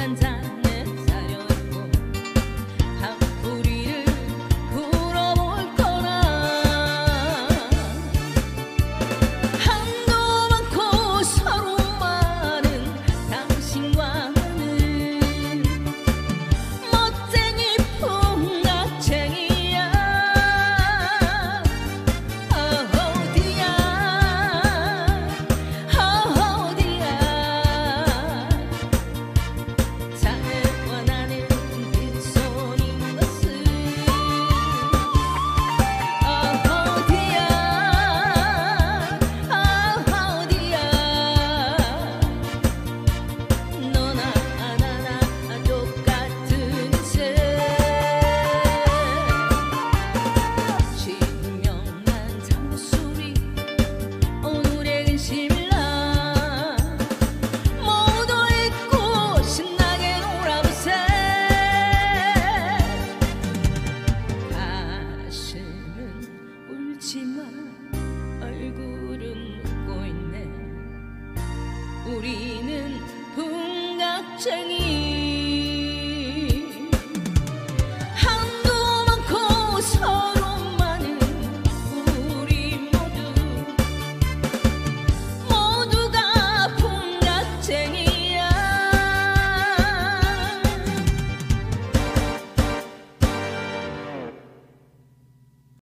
短暂 뛰는 풍각쟁이